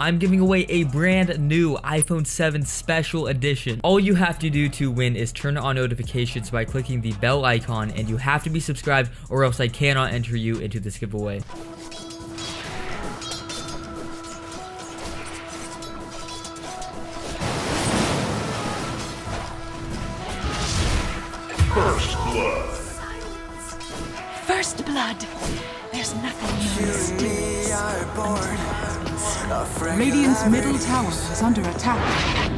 I'm giving away a brand new iPhone 7 Special Edition. All you have to do to win is turn on notifications by clicking the bell icon, and you have to be subscribed or else I cannot enter you into this giveaway. First blood. First blood. There's nothing humans do. Radiant's middle tower is under attack.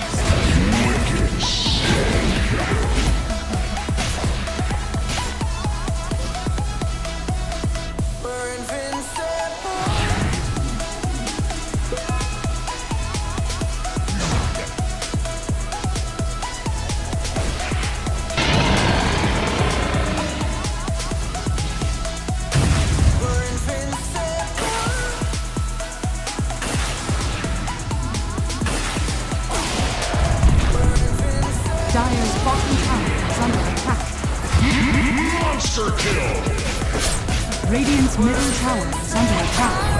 Monster kill! Radiant's middle tower is under attack.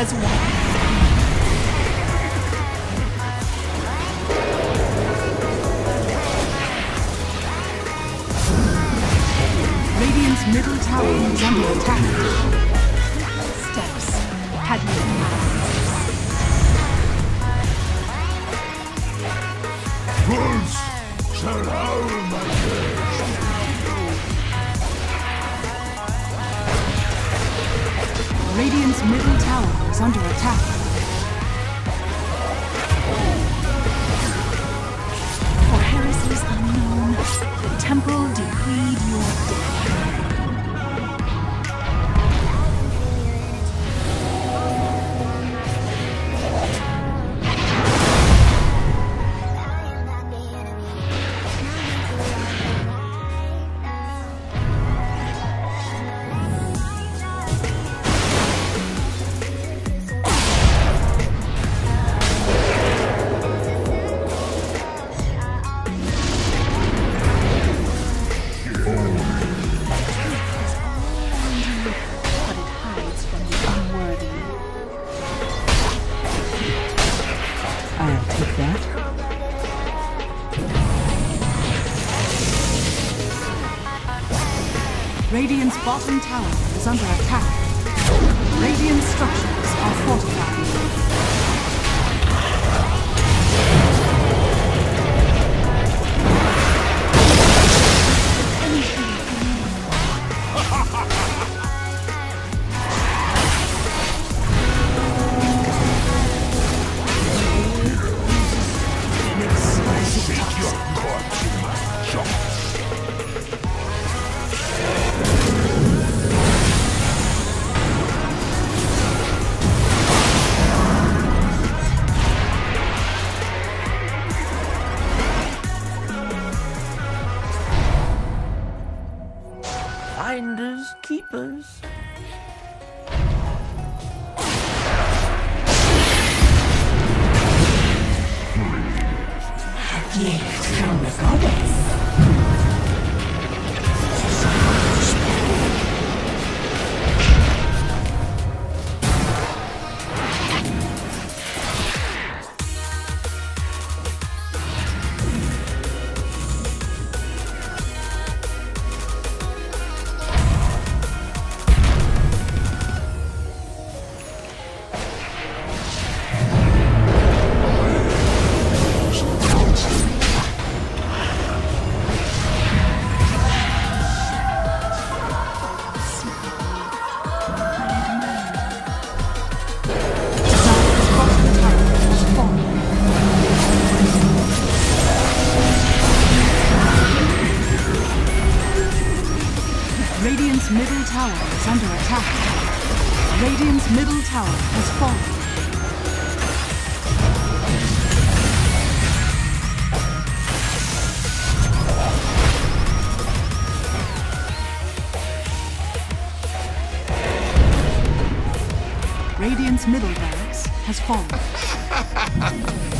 as one. Bottom tower is under attack. Radiant structures are fortified. Finders, keepers. Radiant's middle tower has fallen. Radiant's middle barracks has fallen.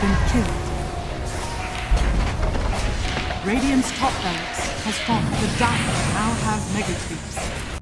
Been killed. Radiant's top barracks has fallen. The Dire now have mega creeps.